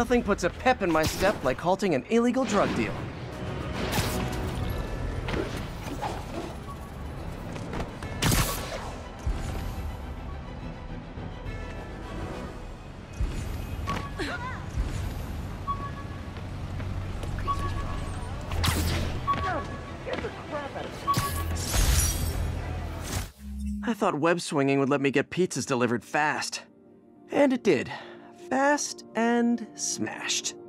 Nothing puts a pep in my step like halting an illegal drug deal. I thought web swinging would let me get pizzas delivered fast. And it did. Fast and smashed.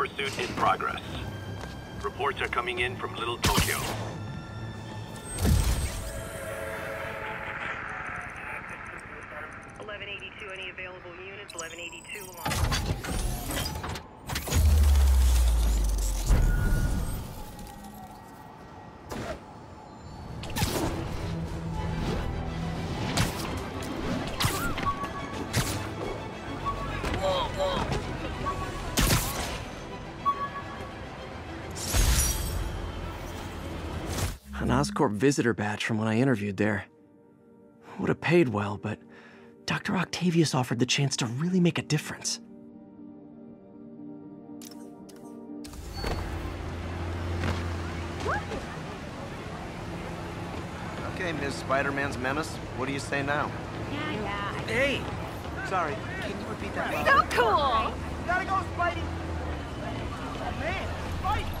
Pursuit in progress. Reports are coming in from Little Tokyo. Eleven eighty-two. Any available units? Eleven eighty-two. Oscorp visitor badge from when I interviewed there. Would have paid well, but Dr. Octavius offered the chance to really make a difference. Okay, Ms. Spider-Man's menace, what do you say now? Hey! Sorry, can you repeat that? So cool! Gotta go, Spidey! Man, Spidey!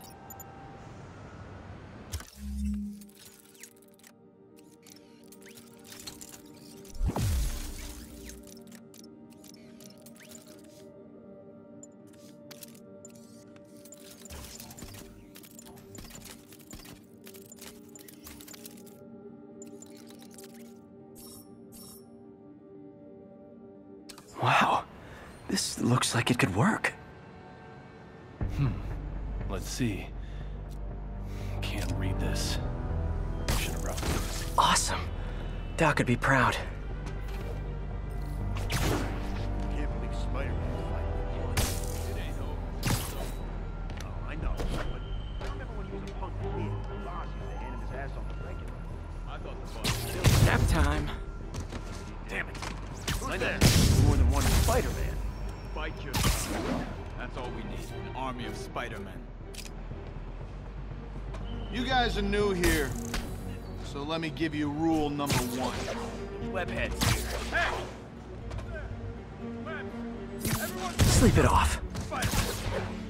Wow, this looks like it could work. Hmm. Let's see. Can't read this. Should have. Awesome. Doc would be proud. Spider-Man. Fight yourself. That's all we need. An army of Spider-Men. You guys are new here, so let me give you rule number one. Webheads. Sleep it off.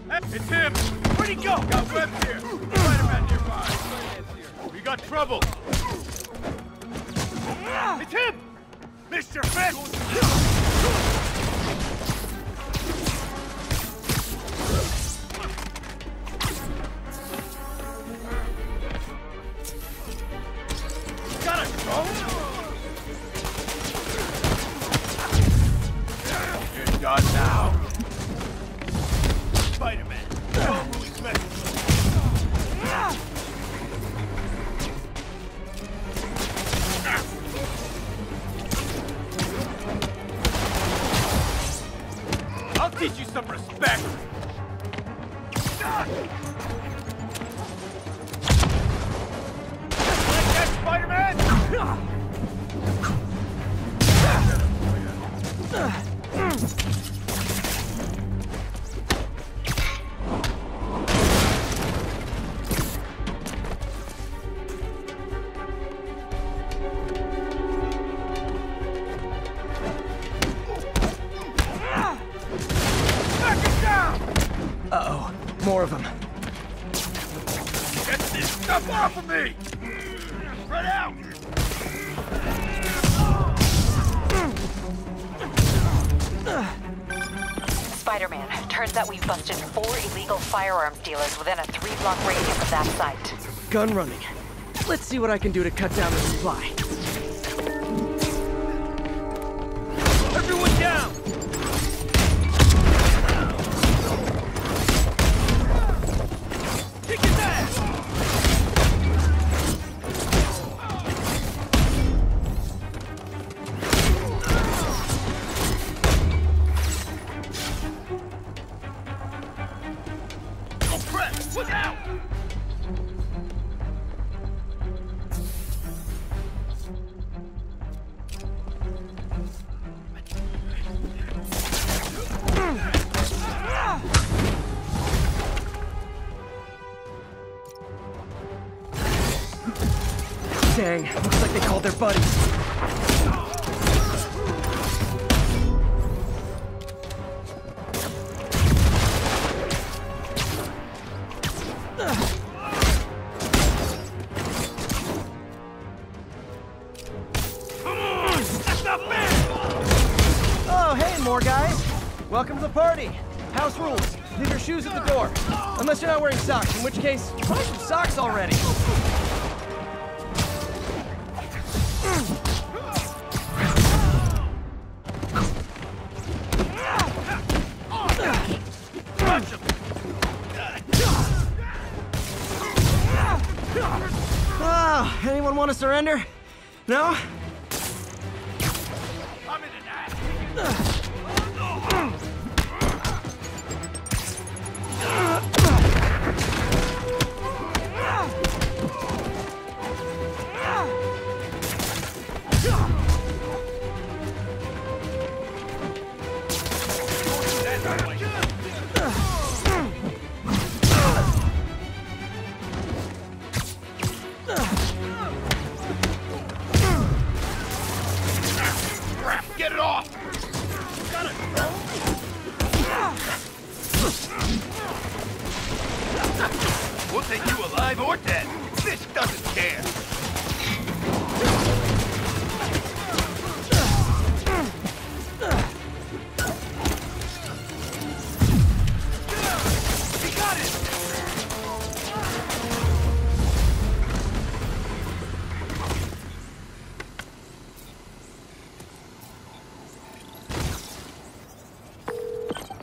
It's him! Where'd he go? Got Web here! Spider-Man nearby! We got trouble! It's him! Mr. Fisk! Got firearms dealers within a three-block radius of that site. Gun running. Let's see what I can do to cut down the supply. Crap! Look! Dang, looks like they called their buddies. Case, try some socks already. Oh, anyone want to surrender? No?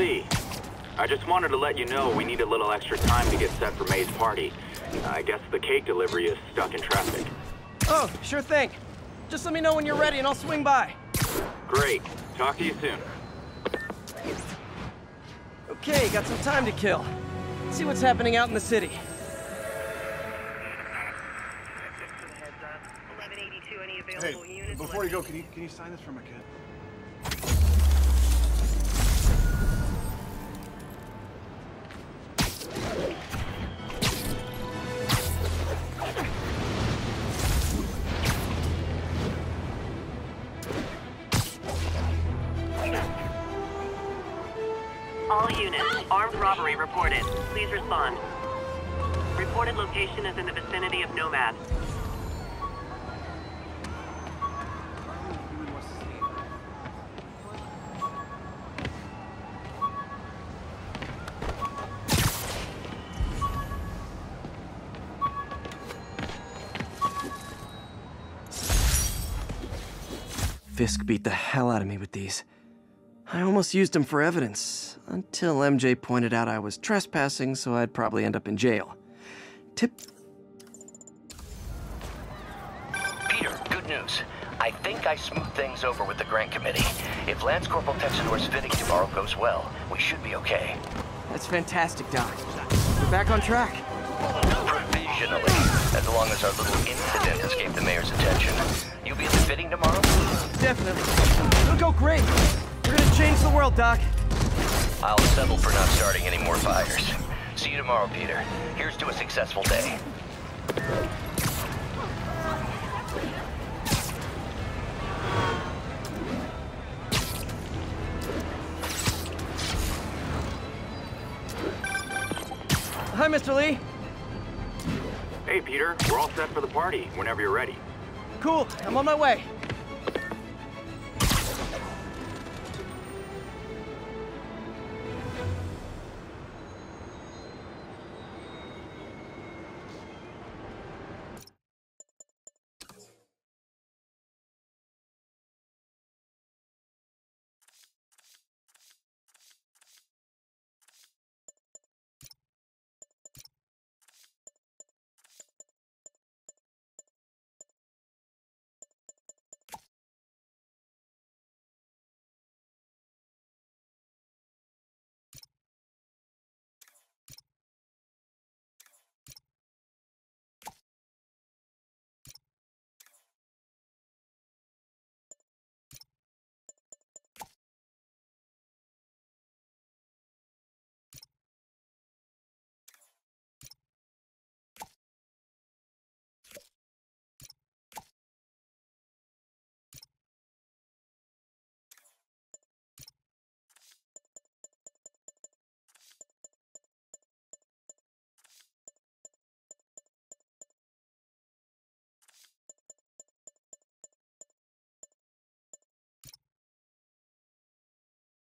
Li. I just wanted to let you know we need a little extra time to get set for May's party. I guess the cake delivery is stuck in traffic. Oh, sure thing. Just let me know when you're ready and I'll swing by. Great. Talk to you soon. Okay, got some time to kill. Let's see what's happening out in the city. Hey, before you go, can you can you sign this for my kid? All units, armed robbery reported. Please respond. Reported location is in the vicinity of Nomad. Fisk beat the hell out of me with these. I almost used them for evidence, until MJ pointed out I was trespassing, so I'd probably end up in jail. Tip. Peter, good news. I think I smoothed things over with the grant committee. If Lance Corporal Texador's fitting tomorrow goes well, we should be okay. That's fantastic, Doc. We're back on track. Provisionally, as long as our little incident escaped the mayor's attention. You'll be at the fitting tomorrow? Definitely. It'll go great. We're gonna change the world, Doc. I'll settle for not starting any more fires. See you tomorrow, Peter. Here's to a successful day. Hi, Mr. Li. Hey, Peter. We're all set for the party whenever you're ready. Cool. I'm on my way.